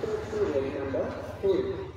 또, 또, 또, 여기 한번 보여드릴게요.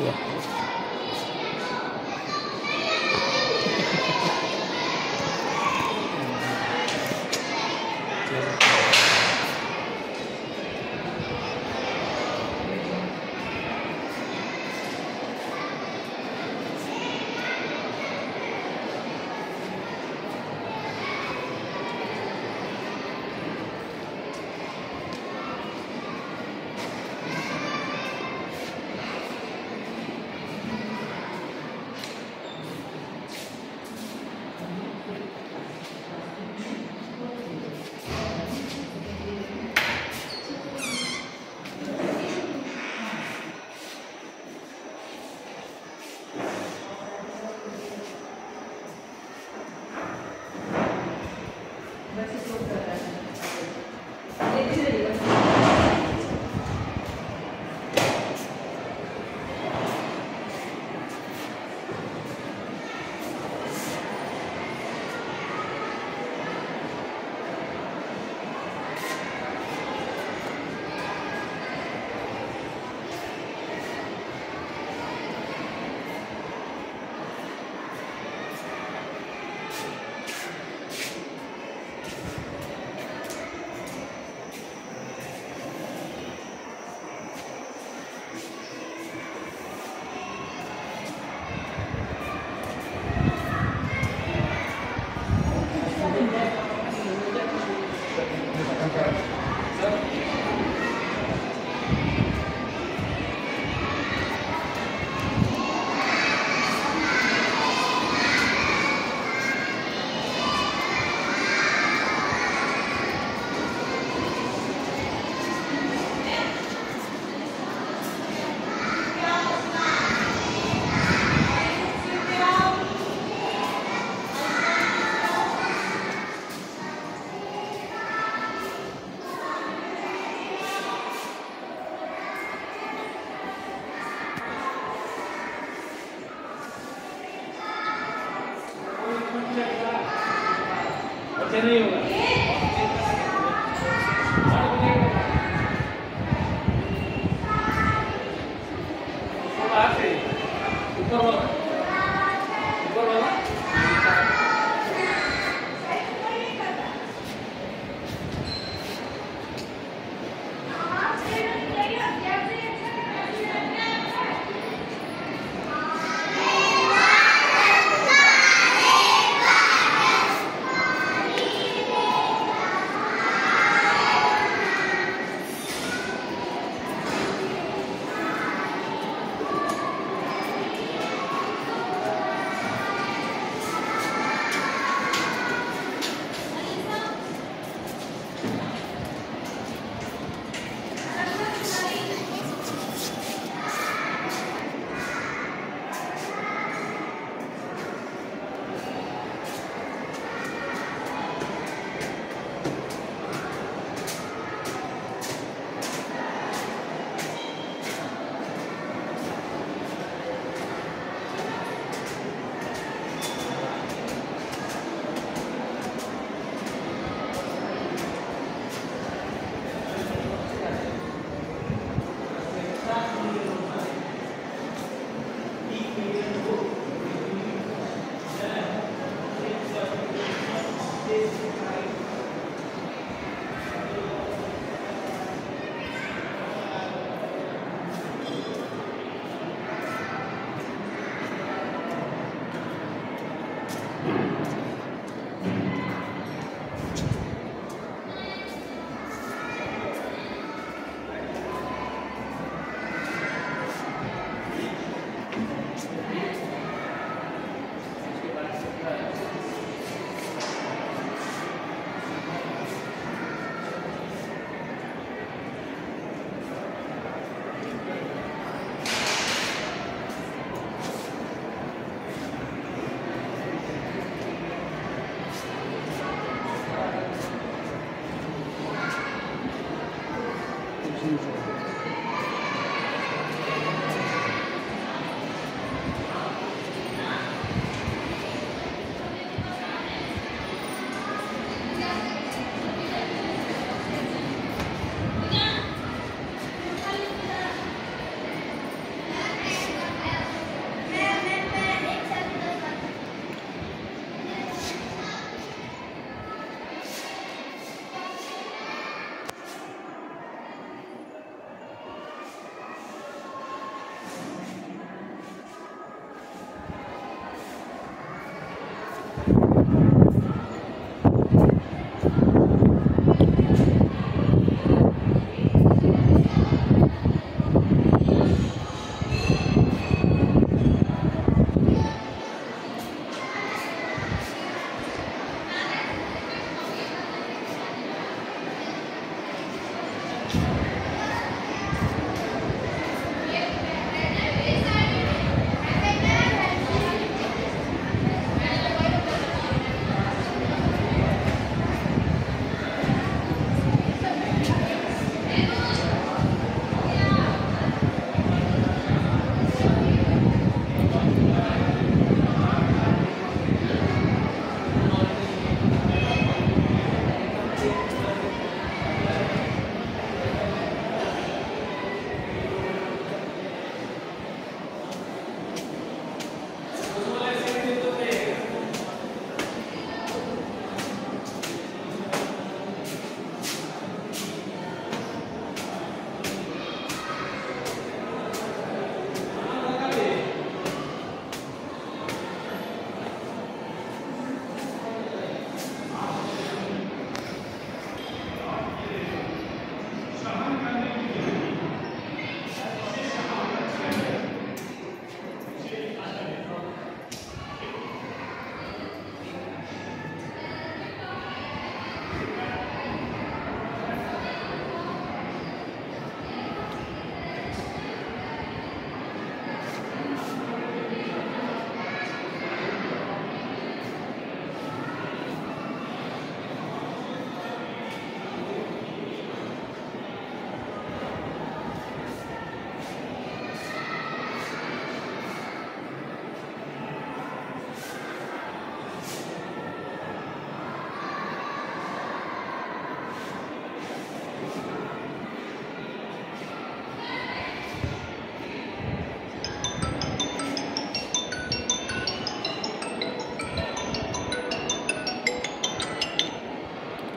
过。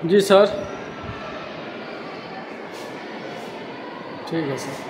जी sir. ठीक है sir.